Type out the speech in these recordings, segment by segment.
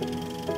Thank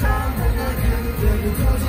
伤痕累累眼里装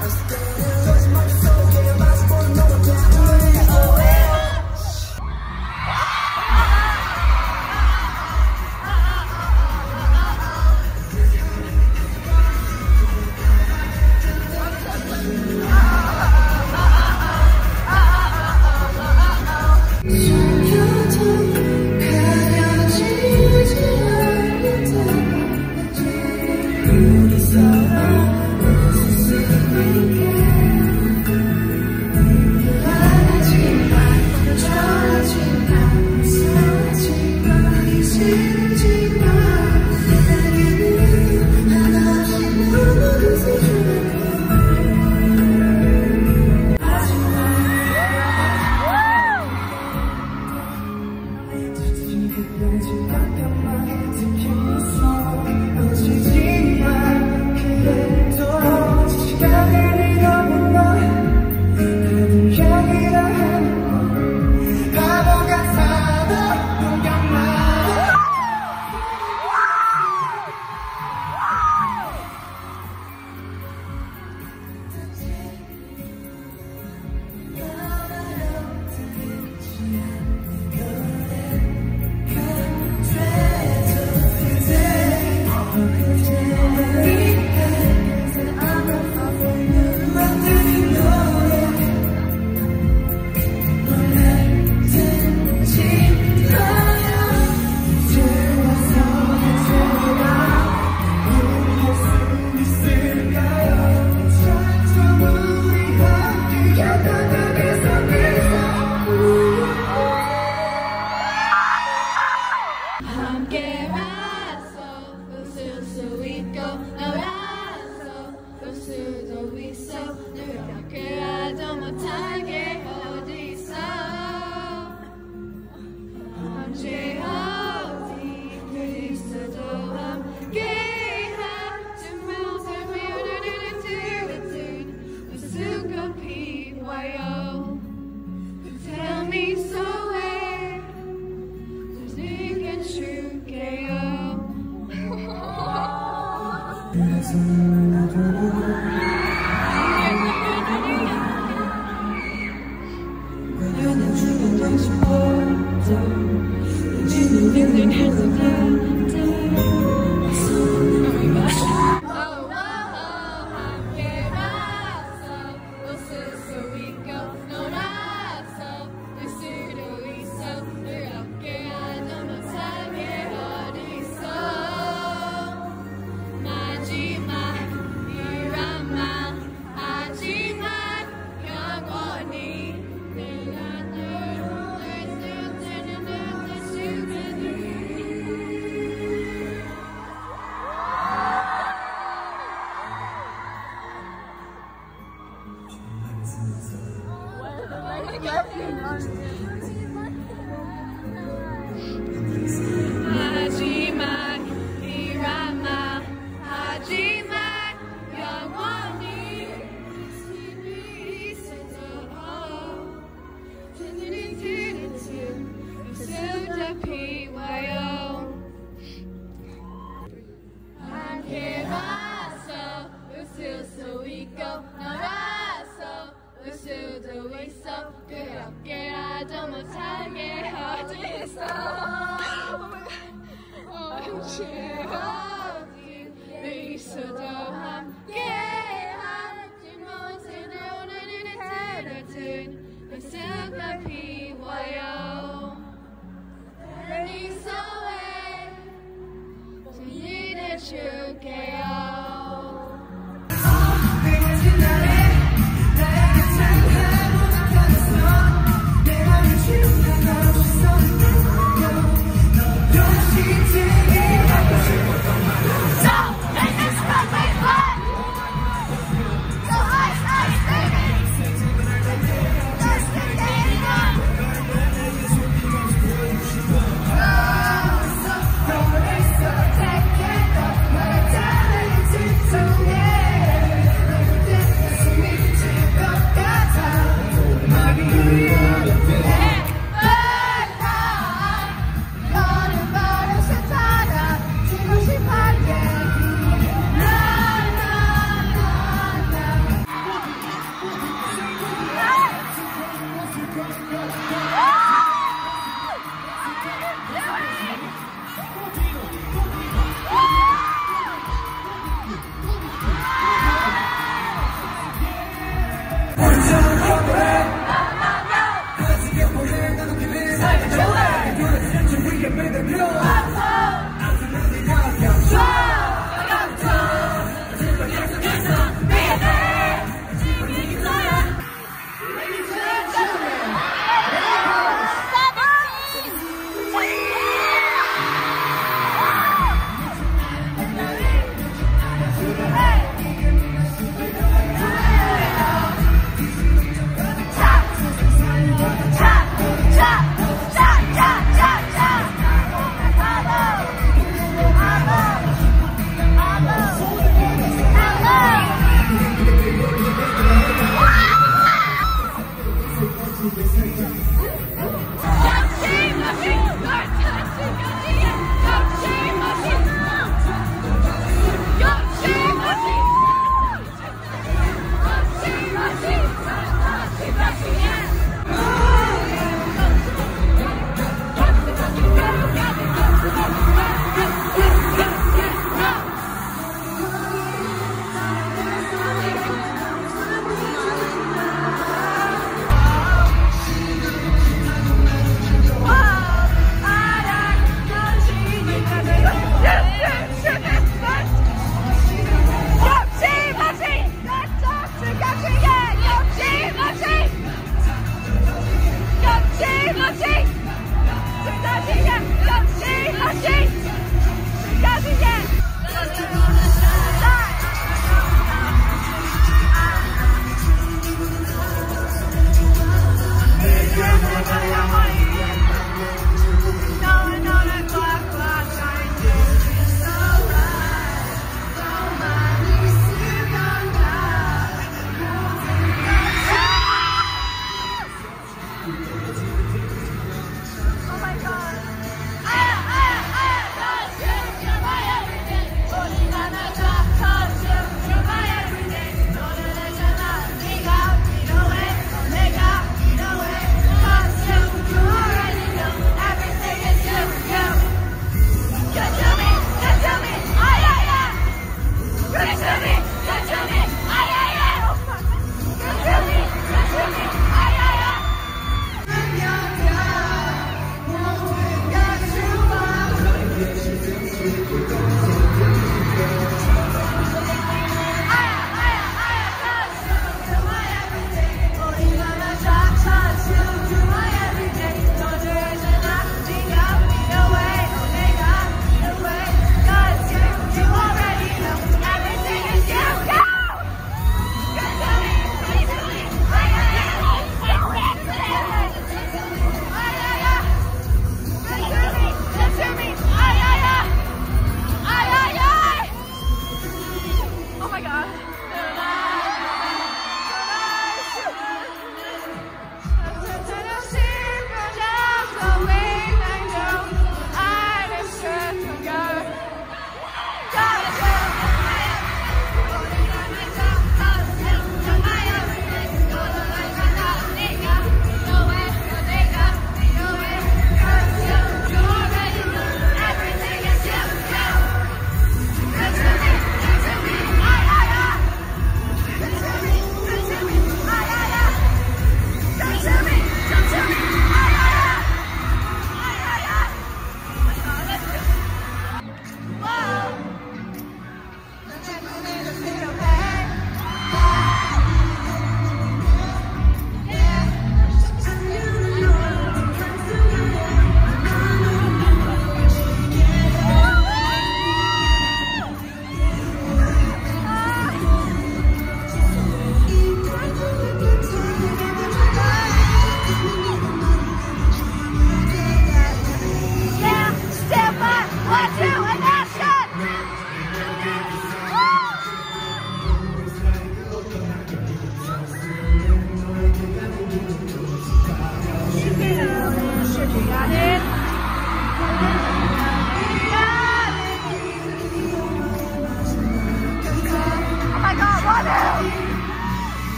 I stay you. 하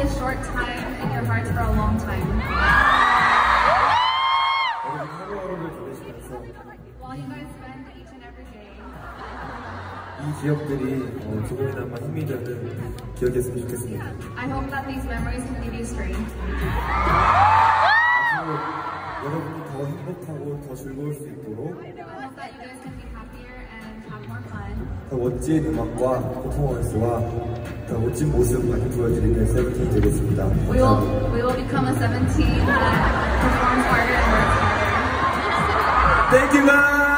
you hold this short time in your hearts for a long time. 여러분 하루하루를 보내시면서 While you guys spend each and every day, 이 기억들이 어, 조금이나마 힘이 되는 기억이었으면 좋겠습니다. I hope that these memories can give you strength. 앞으로 여러분이 더 행복하고 더 즐거울 수 있도록 I hope that you guys can be happier and have more fun. 더 멋진 음악과 퍼포먼스와 더 멋진 모습 많이 보여드리는 세븐틴이 되겠습니다. We will, we will become a 17 that performs harder and works harder. Thank you guys!